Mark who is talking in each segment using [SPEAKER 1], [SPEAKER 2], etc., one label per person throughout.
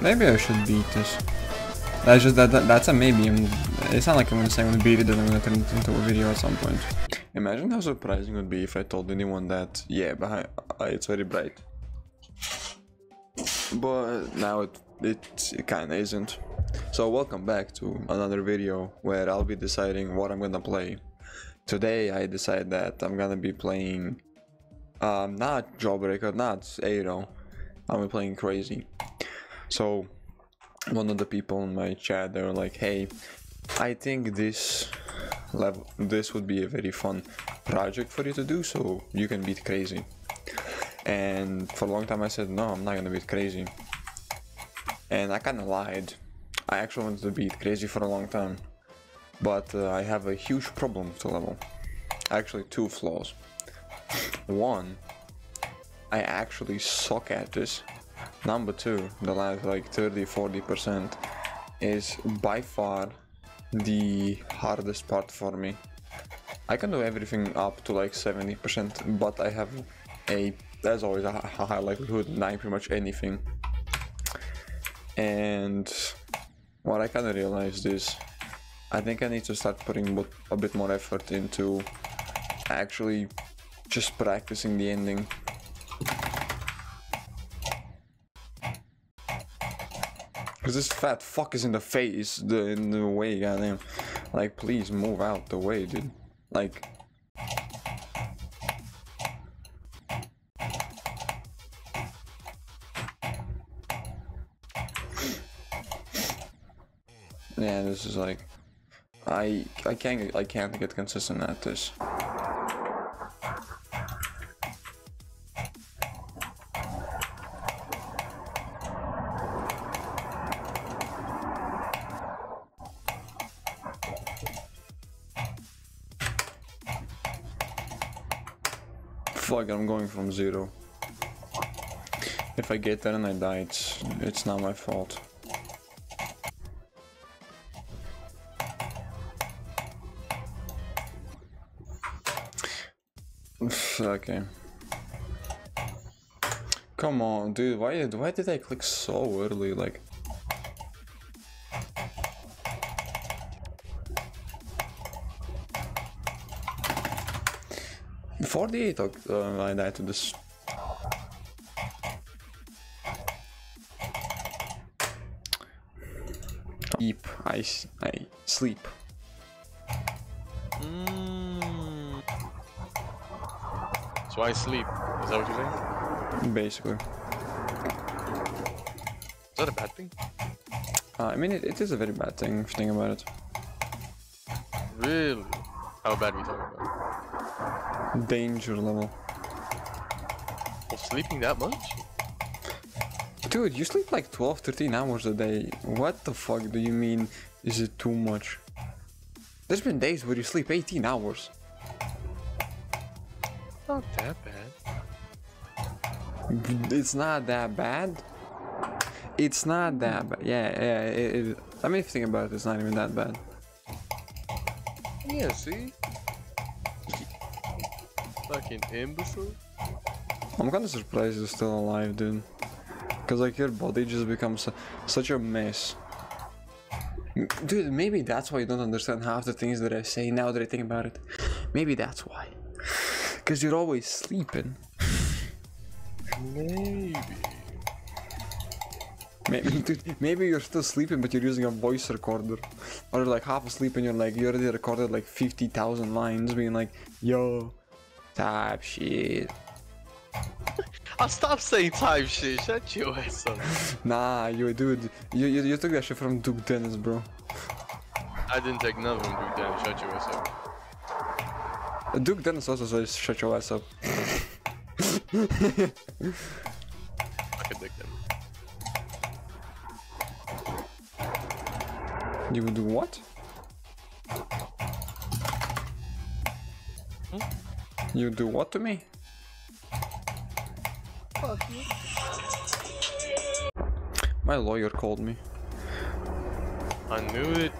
[SPEAKER 1] Maybe I should beat this. That's just that, that that's a maybe. I'm, it's not like I'm gonna say I'm gonna beat it and I'm gonna turn it into a video at some point. Imagine how surprising it would be if I told anyone that yeah, behind uh, it's very bright. But now it it, it kinda isn't. So welcome back to another video where I'll be deciding what I'm gonna play. Today I decide that I'm gonna be playing um not Jawbreaker, not Aero. I'm playing crazy. So one of the people in my chat they were like, hey, I think this level this would be a very fun project for you to do so you can beat crazy. And for a long time I said no, I'm not gonna beat crazy. And I kinda lied. I actually wanted to beat crazy for a long time. But uh, I have a huge problem with the level. Actually two flaws. One, I actually suck at this Number two, the last like 30-40% is by far the hardest part for me. I can do everything up to like 70%, but I have a, as always, a high likelihood nine pretty much anything. And what I kind of realized is I think I need to start putting a bit more effort into actually just practicing the ending Because this fat fuck is in the face, the, in the way, goddamn. Like, please move out the way, dude. Like... Yeah, this is like... I I can't I can't get consistent at this. Fuck, I'm going from zero. If I get there and I die, it's, it's not my fault. okay. Eh. Come on, dude, why, why did I click so early, like... 48 uh, I died to this. Sleep. I, I sleep.
[SPEAKER 2] Mm. So I sleep. Is that what you're saying?
[SPEAKER 1] Basically.
[SPEAKER 2] Is that a bad thing?
[SPEAKER 1] Uh, I mean, it, it is a very bad thing if you think about it.
[SPEAKER 2] Really? How bad we talking?
[SPEAKER 1] Danger level.
[SPEAKER 2] Of sleeping that much?
[SPEAKER 1] Dude, you sleep like 12, 13 hours a day. What the fuck do you mean is it too much? There's been days where you sleep 18 hours.
[SPEAKER 2] Not that bad.
[SPEAKER 1] It's not that bad. It's not that bad. Yeah, yeah. It, it, I mean, if you think about it, it's not even that bad.
[SPEAKER 2] Yeah, see? Fucking imbecile.
[SPEAKER 1] I'm kinda surprised you're still alive, dude. Cause like your body just becomes such a mess. Dude, maybe that's why you don't understand half the things that I say now that I think about it. Maybe that's why. Cause you're always sleeping.
[SPEAKER 2] Maybe.
[SPEAKER 1] Maybe, dude, maybe you're still sleeping but you're using a voice recorder. Or you're like half asleep and you're like, you already recorded like 50,000 lines being like, yo, Type shit.
[SPEAKER 2] I'll stop saying type shit. Shut your ass up.
[SPEAKER 1] Nah, you dude. You, you, you took that shit from Duke Dennis, bro.
[SPEAKER 2] I didn't take none from Duke Dennis. Shut your ass up.
[SPEAKER 1] Duke Dennis also says shut your ass up.
[SPEAKER 2] Fuck a dick then.
[SPEAKER 1] You would do what? Hmm? You do what to me?
[SPEAKER 2] Fuck you.
[SPEAKER 1] My lawyer called me.
[SPEAKER 2] I knew it.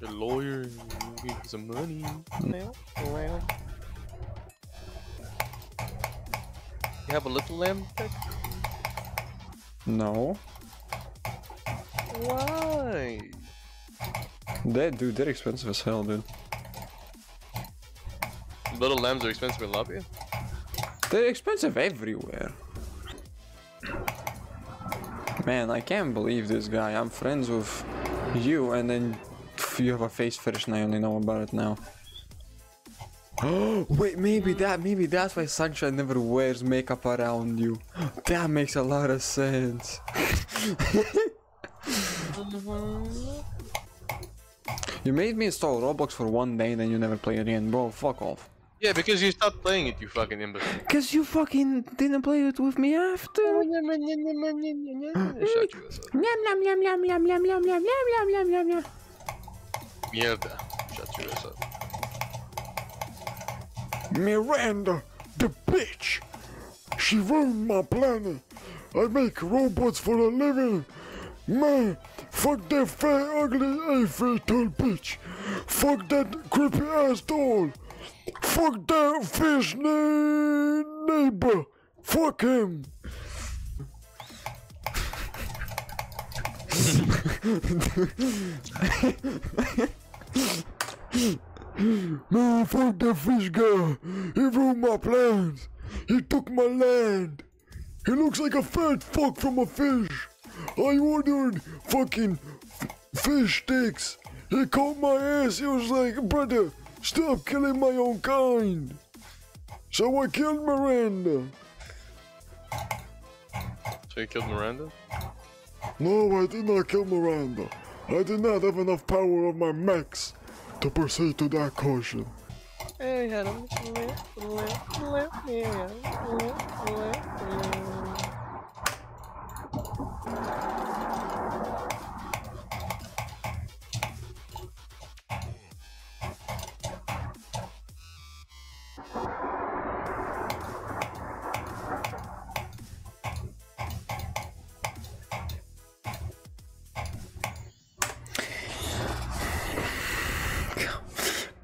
[SPEAKER 2] The lawyer need some money. Lamb? You have a little lamb?
[SPEAKER 1] No.
[SPEAKER 2] Why?
[SPEAKER 1] They, dude, they're expensive as hell, dude.
[SPEAKER 2] Little lambs are expensive in Latvia?
[SPEAKER 1] They're expensive everywhere. Man, I can't believe this guy. I'm friends with you, and then you have a face fetish, and I only know about it now. Oh, wait, maybe that, maybe that's why Sunshine never wears makeup around you. That makes a lot of sense. you made me install Roblox for one day, then you never play it again, bro. Fuck off.
[SPEAKER 2] Yeah, because you stopped playing it, you fucking imbecile.
[SPEAKER 1] Because you fucking didn't play it with me after.
[SPEAKER 2] Mierda. Shut your ass up.
[SPEAKER 3] Miranda, the bitch. She ruined my planet. I make robots for a living. Man, fuck that fat, ugly, afraid tall bitch. Fuck that creepy ass doll. Fuck that fish neighbor! Fuck him! Man, fuck that fish guy! He ruined my plans! He took my land! He looks like a fat fuck from a fish! I ordered fucking fish sticks! He caught my ass! He was like, brother, stop killing my own kind! So I killed Miranda!
[SPEAKER 2] So you killed Miranda?
[SPEAKER 3] No, I did not kill Miranda. I did not have enough power of my max to proceed to that caution.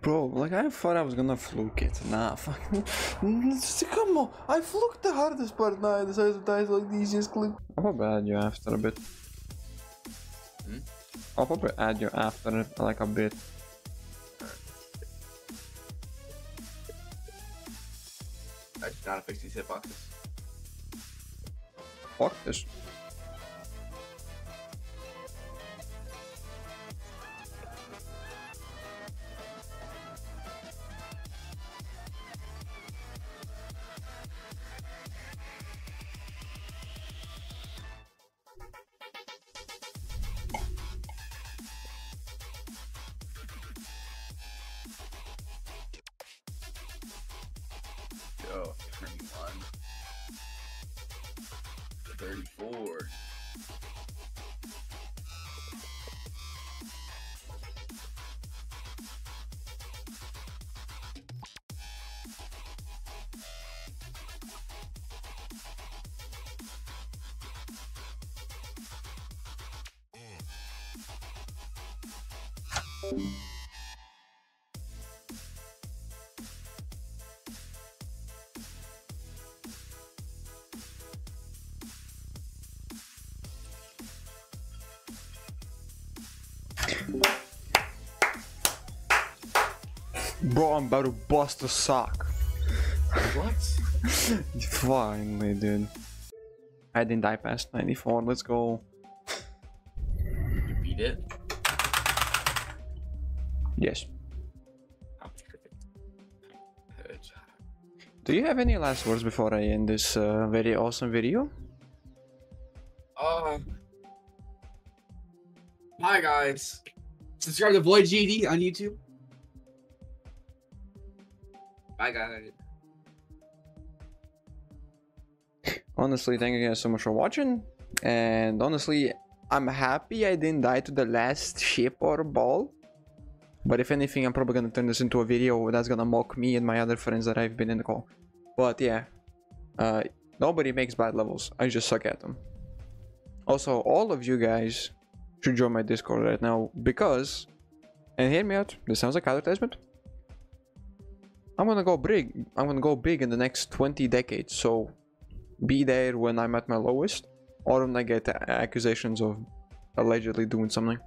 [SPEAKER 1] Bro, like I thought I was gonna fluke it. Nah, fuck. Come on, I fluked the hardest part. Now I decided to die like the easiest clip. I'll probably add you after a bit. Hmm? I'll probably add you after it, like a bit.
[SPEAKER 4] I just gotta fix these hitboxes.
[SPEAKER 1] Fuck this. Bro, I'm about to bust a sock.
[SPEAKER 4] What?
[SPEAKER 1] Finally, dude. I didn't die past 94. Let's go.
[SPEAKER 4] You beat it?
[SPEAKER 1] Yes.
[SPEAKER 4] Perfect. Good job.
[SPEAKER 1] Do you have any last words before I end this uh, very awesome video?
[SPEAKER 4] Uh, hi guys. Subscribe to Void GD on YouTube. Bye guys.
[SPEAKER 1] honestly thank you guys so much for watching and honestly i'm happy i didn't die to the last ship or ball but if anything i'm probably gonna turn this into a video that's gonna mock me and my other friends that i've been in the call. But yeah uh nobody makes bad levels. I just suck at them. Also all of you guys should join my discord right now because and hear me out this sounds like advertisement. I'm gonna go big i'm gonna go big in the next 20 decades. So be there when I'm at my lowest, or when I get accusations of allegedly doing something.